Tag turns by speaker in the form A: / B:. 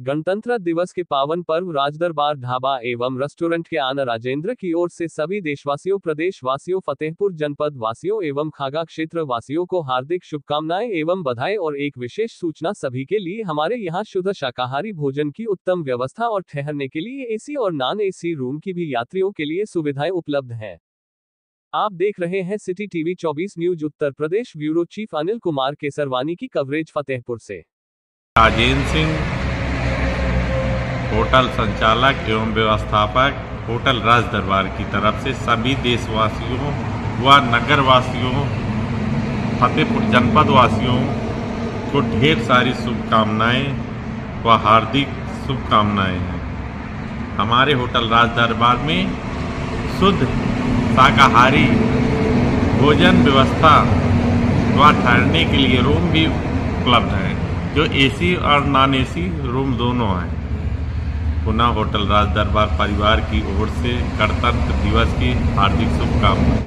A: गणतंत्र दिवस के पावन पर्व राजदरबार ढाबा एवं रेस्टोरेंट के आना राजेंद्र की ओर से सभी देशवासियों प्रदेश वासियों फतेहपुर जनपद वासियों एवं खागा क्षेत्र वासियों को हार्दिक शुभकामनाएँ एवं बधाई और एक विशेष सूचना सभी के लिए हमारे यहाँ शुद्ध शाकाहारी भोजन की उत्तम व्यवस्था और ठहरने के लिए एसी और नॉन एसी रूम की भी यात्रियों के लिए सुविधाएँ उपलब्ध है। आप देख रहे हैं City TV 24 news Uttar Pradesh bureau chief Anil Kumar Kesarwani की कवरेज फतेहपुर से।
B: राजेंद्र सिंह होटल संचालक एवं व्यवस्थापक, होटल राज दरबार की तरफ़ से सभी देशवासियों, व नगरवासियों, फतेहपुर जनपद वासियों को ढेर सारी शुभकामनाएँ व हार्दिक शुभकामनाएँ हैं। हमारे होटल राज दरबार में शुद्ध, शाकाहारी, भोजन व्यवस्था व ठहरने के लिए रूम भी उपलब्ध है, जो एसी और नॉन एसी रूम दोनों हैं। पुनः होटल राज दरबार परिवार की ओर से गणतंत्र दिवस की हार्दिक शुभकामनाएँ।